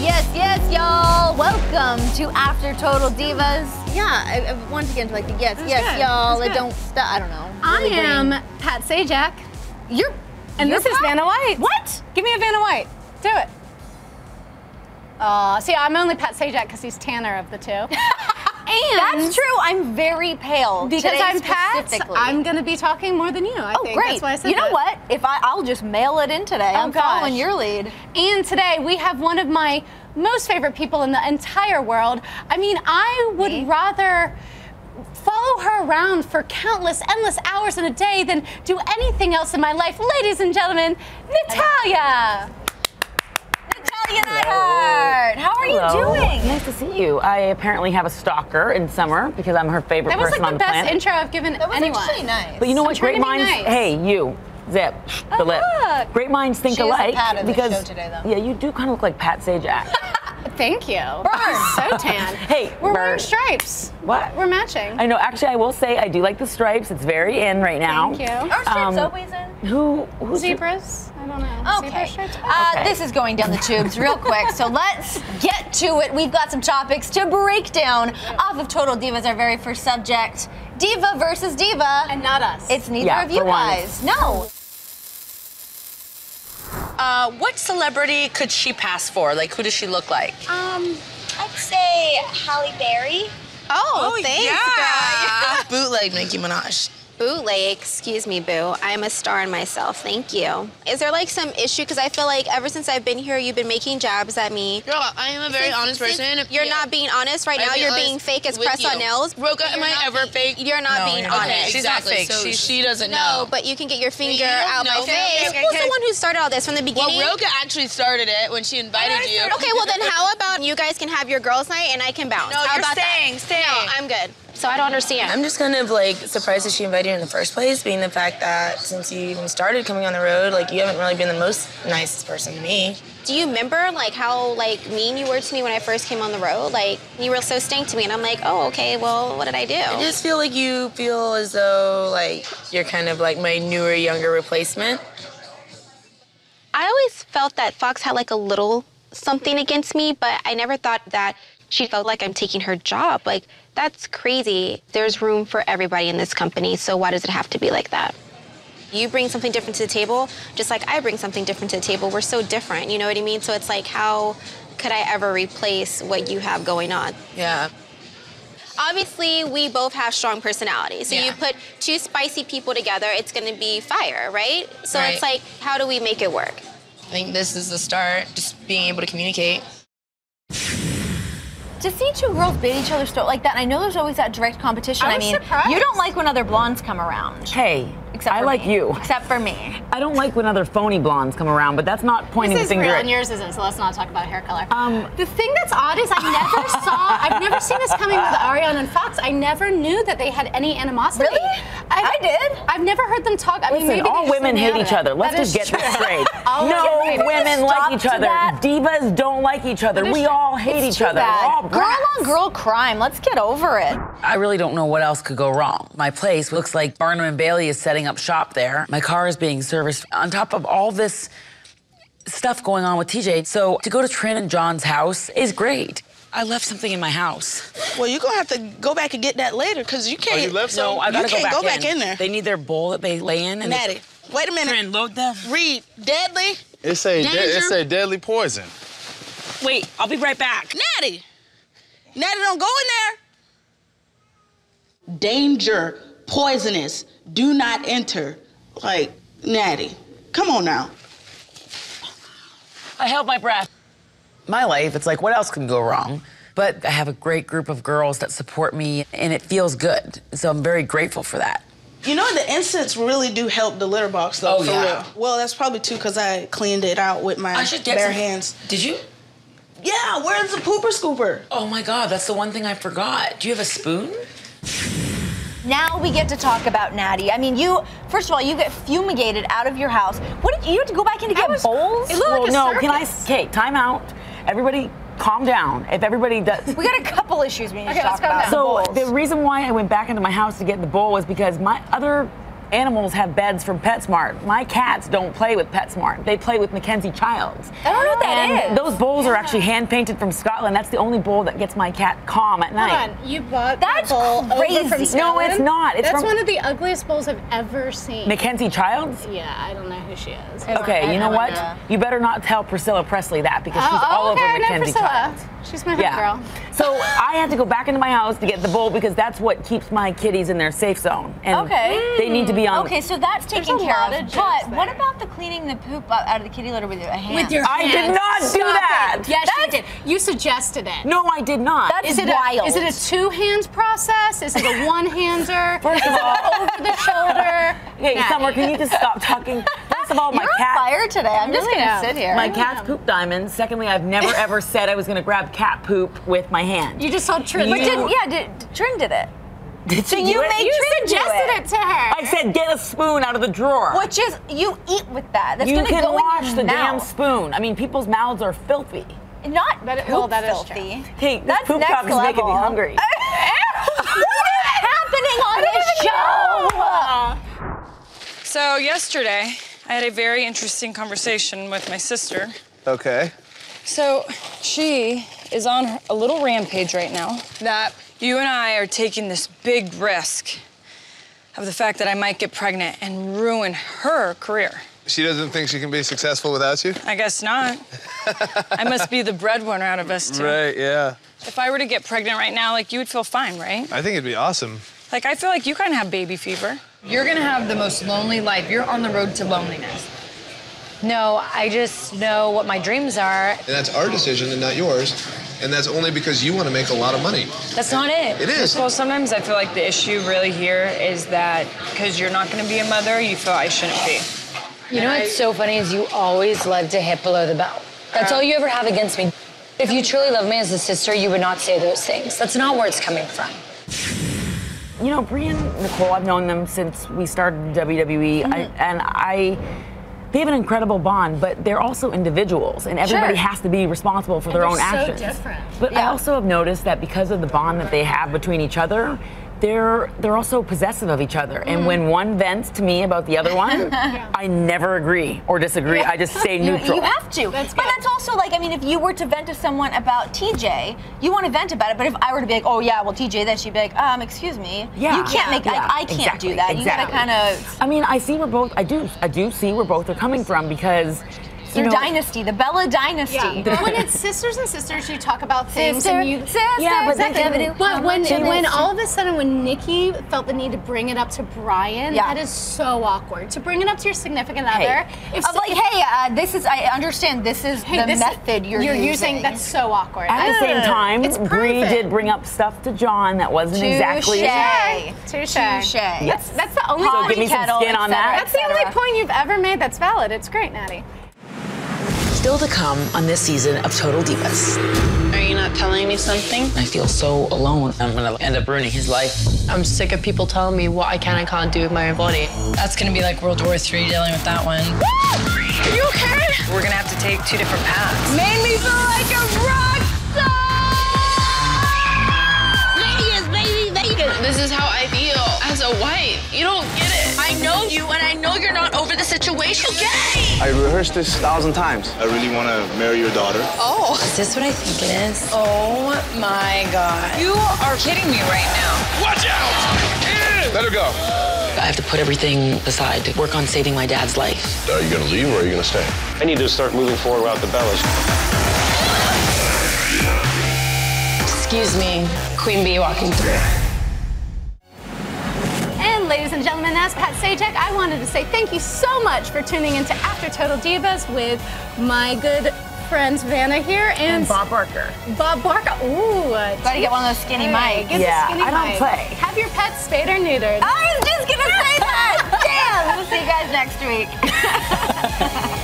yes, yes, y'all. Welcome to After Total Divas. Yeah, I, I wanted to get into like the yes, yes, y'all. I don't. I don't know. I am. Pat Sajak, You're. and you're this is Pat- Vanna White. What? Give me a Vanna White. Do it. Uh, see, I'm only Pat Sajak because he's Tanner of the two. and That's true. I'm very pale. Because I'm Pat. I'm going to be talking more than you. I Oh, think. great. That's why I said you know that. what? If I, I'll just mail it in today. Oh, I'm following your lead. And today we have one of my most favorite people in the entire world. I mean, I would Me? rather follow her around for countless, endless hours in a day than do anything else in my life. Ladies and gentlemen, Natalya. Natalya Neidhart. How are Hello. you doing? Nice to see you. I apparently have a stalker in summer because I'm her favorite person on the planet. That was like the the best planet. intro I've given That was anyone. actually nice. But you know what? Great to minds. nice. Hey, you. Zip. Oh, the lip. look. Great minds think She is the alike. Pat of the because show today, though. yeah, you do kind of look like Pat Sajak. Thank you. so tan. Hey, we're wearing stripes. what? We're matching. I know. Actually, I will say I do like the stripes. It's very in right now. Thank you. Are stripes Um, always in? Who? Who's Zebras? I don't know. Okay. Zebra? Uh, Okay. This is going down the tubes real quick, so let's get to it. We've got some topics to break down off of Total Divas, our very first subject. Diva versus Diva. and not us. It's neither Yeah, of you for once. guys. No. Uh, what celebrity could she pass for? Like, who does she look like? Um, I'd say Halle Berry. Oh, thanks, girl. Bootleg Nicki Minaj. Bootleg, excuse me, boo. I am a star in myself. Thank you. Is there like some issue? Because I feel like ever since I've been here, you've been making jabs at me. Girl, I am a very Since- honest since person. You're Yeah. not being honest right I'm now. being You're being fake as with press on nails. Rosa, am I ever be- fake? You're not No, being you're honest. Okay, She's not exactly. fake. So She's- she doesn't No, know. but you can get your finger you don't out my face. Okay, okay, Who's okay. the one who started all this from the beginning? Well, Rosa actually started it when she invited you. Okay, well then how about you guys can have your girls' night and I can bounce? No, how you're about staying, that? staying. No, I'm good. So I don't understand. I'm just kind of like surprised that she invited you in the first place, being the fact that since you even started coming on the road, like you haven't really been the most nicest person to me. Do you remember like how like mean you were to me when I first came on the road? Like you were so stank to me, and I'm like, oh okay, well what did I do? I just feel like you feel as though like you're kind of like my newer, younger replacement. I always felt that Fox had like a little something against me, but I never thought that she felt like I'm taking her job. Like that's crazy. There's room for everybody in this company, so why does it have to be like that? You bring something different to the table, just like I bring something different to the table. We're so different, you know what I mean? So it's like, how could I ever replace what you have going on? Yeah. Obviously, we both have strong personalities. So you put two spicy people together, it's gonna be fire, right? So it's like, how do we make it work? I think this is the start, just being able to communicate. To see two girls beat each other so like that, I know there's always that direct competition. I I mean, surprised. you don't like when other blondes come around. Hey, Except I like me. you. Except for me. I don't like when other phony blondes come around, but that's not pointing This is the finger real at and yours isn't, so let's not talk about hair color. Um, the thing that's odd is I never saw, I've never seen this coming with Ariana and Fox. I never knew that they had any animosity. Really? I did. I've never heard them talk. I mean, Listen, maybe all women hate each other. Let's That just is get this straight. No women like each other. that? Divas don't like each other. We true. all hate It's each other. We're all girl on girl crime. Let's get over it. I really don't know what else could go wrong. My place looks like Barnum and Bailey is setting up shop there. My car is being serviced. On top of all this stuff going on with TJ, so to go to Trin and John's house is great. I left something in my house. Well, you're gonna have to go back and get that later, cause you oh, can't. you left No, I gotta can't go back go back in. in there. They need their bowl that they lay in. And Natty, wait a minute. Trin, load them. Read deadly. It's a de- it's a deadly poison. Wait, I'll be right back. Natty. Natty, don't go in there. Danger, poisonous. Do not enter. Like Natty, come on now. I held my breath. My life, it's like, what else can go wrong? But I have a great group of girls that support me, and it feels good. So I'm very grateful for that. You know the incense really do help the litter box though. Oh, for yeah. real. Well, that's probably too because I cleaned it out with my I should get bare some- hands. Did you? Yeah, where's the pooper scooper? Oh my God, that's the one thing I forgot. Do you have a spoon? Now we get to talk about Natty. I mean, you first of all, you get fumigated out of your house. What did you, you have to go back in to get was- bowls? it looked like a no, can I? circus. Okay, time out. Everybody, calm down. If everybody does. we got a couple issues we need Okay, to let's talk calm about. down. So Bowls. the reason why I went back into my house to get the bowl was because my other animals have beds from PetSmart. My cats don't play with PetSmart. They play with Mackenzie Childs. I don't know what that and is. those bowls are actually hand painted from Scotland. That's the only bowl that gets my cat calm at night. Hold on, you bought That's that bowl over crazy. from No, it's not. It's That's from- one of the ugliest bowls I've ever seen. Mackenzie Childs? yeah, I don't know who she is. Okay, you know no what? idea. You better not tell Priscilla Presley that because she's oh, all okay, over I know Mackenzie Priscilla. Childs. She's my Yeah. girl. So I had to go back into my house to get the bowl because that's what keeps my kitties in their safe zone. And Okay. They need to be on. Okay, so that's taken care of. of jokes but what about the cleaning the poop out out of the kitty litter with your hand? With your hand. I did hands. not do that. It. Yes, you did. You suggested it. No, I did not. That's Is it wild. A, is it a two-hand process? Is it a one-hander? First of all, over the shoulder? hey, Nah. Summer, can you just stop talking? First of all, my You're cat. on fire today. I'm just really gonna am. sit here. My cat's poop diamonds. Secondly, I've never ever said I was going to grab cat poop with my hand. You just saw Trin. but You- did yeah? Did Trin did it? Did So you do made You Trin do suggested it. it to her. I said get a spoon out of the drawer. Which is you eat with that. That's you gonna can go wash in your the damn spoon. I mean, people's mouths are filthy. Not That- poop well, that is filthy. Hey, this That's poop next talk is making me hungry. what is happening on this show? So, yesterday, I had a very interesting conversation with my sister. Okay. So, she is on a little rampage right now that you and I are taking this big risk of the fact that I might get pregnant and ruin her career. She doesn't think she can be successful without you? I guess not. I must be the breadwinner out of us two. Right, yeah. If I were to get pregnant right now, like, you would feel fine, right? I think it'd be awesome. Like, I feel like you kind of have baby fever. You're gonna have the most lonely life. You're on the road to loneliness. No, I just know what my dreams are. And that's our decision and not yours. And that's only because you want to make a lot of money. That's not it. It is. Well, sometimes I feel like the issue really here is that because you're not going to be a mother, you feel I shouldn't be. You know what's so funny is you always love to hit below the belt. That's all you ever have against me. If you truly love me as a sister, you would not say those things. That's not where it's coming from. You know, Brie and Nicole, I've known them since we started WWE, Mm-hmm. and I. They have an incredible bond, but they're also individuals, and everybody Sure. has to be responsible for their own so actions. different. But I also have noticed that because of the bond that they have between each other, they're they're also possessive of each other. And when one vents to me about the other one, I never agree or disagree. I just stay neutral. you have to. That's but that's also like, I mean, if you were to vent to someone about TJ, you want to vent about it. But if I were to be like, oh yeah, well TJ, then she'd be like, um, excuse me, Yeah. you can't make, Yeah, I, I can't exactly, do that. You gotta kind of. I mean, I see where both I do I do see where both are coming from because you Your know, dynasty, the Bella dynasty. Yeah. But when it's sisters and sisters, you talk about things Sister, and you. sister, Yeah, but exactly. then- How But when when all of a sudden when Nikki felt the need to bring it up to Bryan, Yeah. that is so awkward. To bring it up to your significant Hey. other, if Of like, hey, uh, this is. I understand. This is hey, the this- method you're, using. That's so awkward. At the same time, It's Brie did bring up stuff to John that wasn't exactly. Touche. Touche. Touche. That's that's the only. So point give me some skin on that. That's the only point you've ever made that's valid. It's great, Natty. Still to come on this season of Total Divas. Are you not telling me something? I feel so alone. I'm gonna end up ruining his life. I'm sick of people telling me what I can and can't do with my own body. That's gonna be like World War III dealing with that one. Are you okay? We're gonna have to take two different paths. Made me feel like a rock star! Vegas, baby, Vegas. This is how I feel as a wife. You don't get it. I know you, and I know you're not over the situation. Okay. I rehearsed this a thousand times. I really want to marry your daughter. Oh, is this what I think it is? Oh my God. You are kidding me right now. Watch out! Let her go. I have to put everything aside to work on saving my dad's life. Are you going to leave or are you going to stay? I need to start moving forward without the Bellas. Excuse me, Queen Bee walking through. Ladies and gentlemen, that's Pat Sajak, I wanted to say thank you so much for tuning into After Total Divas with my good friends Vanna here and, And Bob Barker. Bob Barker. Ooh, uh, Gotta get one of those skinny mics. get Yeah, skinny I don't mic. play. Have your pets spayed or neutered. I was just gonna say that. Damn. We'll see you guys next week.